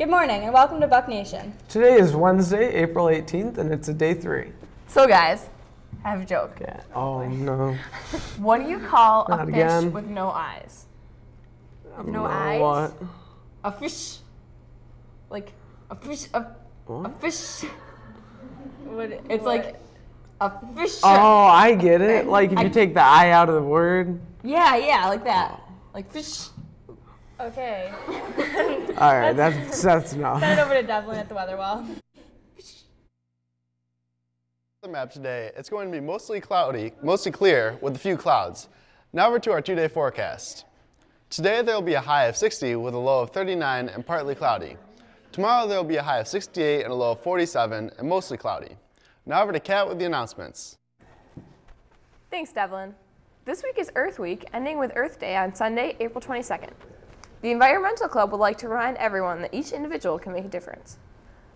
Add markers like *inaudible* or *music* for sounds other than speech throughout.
Good morning and welcome to Buc Nation. Today is Wednesday, April 18th, and it's a day three. So, guys, I have a joke. Yeah. Oh no. *laughs* What do you call a fish again. with no eyes? No Uh, eyes? What? A fish. Like a fish. A, a fish. What, It's like a fish. Oh, I get it. Like if I- you take the I out of the word. Yeah, yeah, like that. Like fish. Okay. *laughs* All right, that's that's enough. Send it over to Devlin at the weather wall. The map today, it's going to be mostly cloudy, mostly clear with a few clouds. Now over to our two-day forecast. Today there will be a high of 60 with a low of 39 and partly cloudy. Tomorrow there will be a high of 68 and a low of 47 and mostly cloudy. Now over to Kat with the announcements. Thanks, Devlin. This week is Earth Week, ending with Earth Day on Sunday, April 22nd. The Environmental Club would like to remind everyone that each individual can make a difference.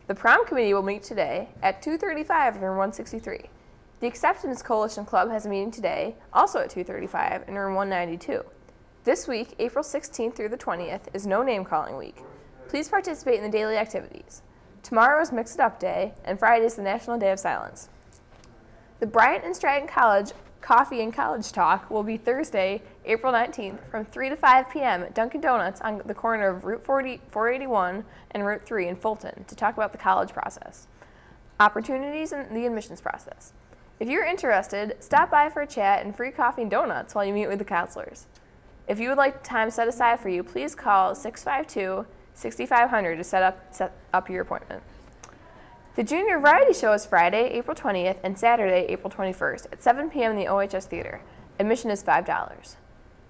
The prom committee will meet today at 2:35 in room 163. The Acceptance Coalition Club has a meeting today, also at 2:35 in room 192. This week, April 16th through the 20th, is No Name Calling Week. Please participate in the daily activities. Tomorrow is Mix It Up Day, and Friday is the National Day of Silence. The Bryant and Stratton College Coffee and College Talk will be Thursday, April 19th from 3 to 5 p.m. at Dunkin' Donuts on the corner of Route 40, 481 and Route 3 in Fulton to talk about the college process, opportunities, and the admissions process. If you're interested, stop by for a chat and free coffee and donuts while you meet with the counselors. If you would like time set aside for you, please call 652 6500 to set up, set up your appointment. The Junior Variety Show is Friday, April 20th, and Saturday, April 21st at 7 p.m. in the OHS Theater. Admission is $5.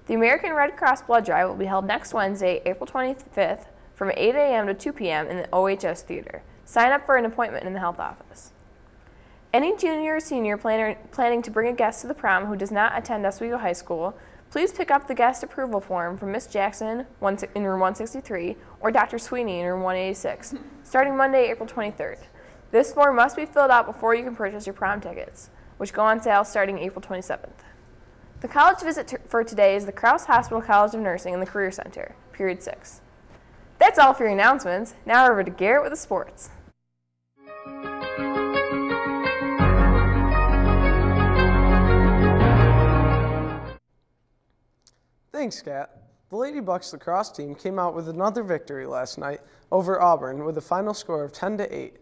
The American Red Cross Blood Drive will be held next Wednesday, April 25th, from 8 a.m. to 2 p.m. in the OHS Theater. Sign up for an appointment in the health office. Any junior or senior planner, planning to bring a guest to the prom who does not attend Oswego High School, please pick up the guest approval form from Miss Jackson in room 163 or Dr. Sweeney in room 186, starting Monday, April 23rd. This form must be filled out before you can purchase your prom tickets, which go on sale starting April 27th. The college visit for today is the Crouse Hospital College of Nursing and the Career Center, period 6. That's all for your announcements. Now over to Garrett with the sports. Thanks, Kat. The Lady Bucs lacrosse team came out with another victory last night over Auburn with a final score of 10 to 8.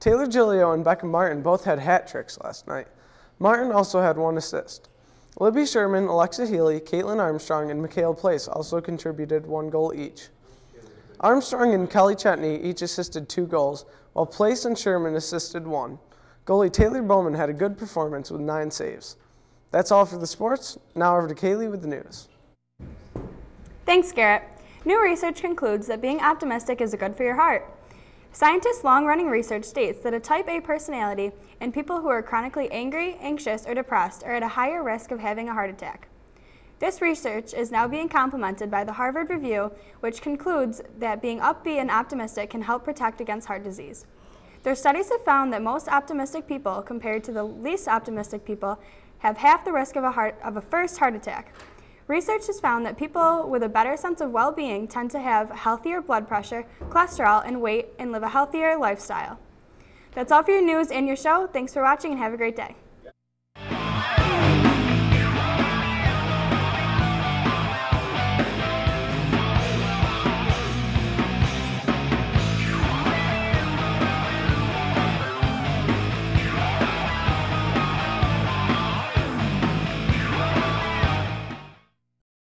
Taylor Gillio and Becca Martin both had hat tricks last night. Martin also had one assist. Libby Sherman, Alexa Healy, Caitlin Armstrong, and Mikhail Place also contributed one goal each. Armstrong and Kelly Chetney each assisted two goals, while Place and Sherman assisted one. Goalie Taylor Bowman had a good performance with nine saves. That's all for the sports. Now over to Kaylee with the news. Thanks, Garrett. New research concludes that being optimistic is good for your heart. Scientists' long running research states that a type A personality and people who are chronically angry, anxious, or depressed are at a higher risk of having a heart attack. This research is now being complemented by the Harvard Review, which concludes that being upbeat and optimistic can help protect against heart disease. Their studies have found that most optimistic people, compared to the least optimistic people, have half the risk of a, heart, of a first heart attack. Research has found that people with a better sense of well being tend to have healthier blood pressure, cholesterol, and weight, and live a healthier lifestyle. That's all for your news and your show. Thanks for watching and have a great day.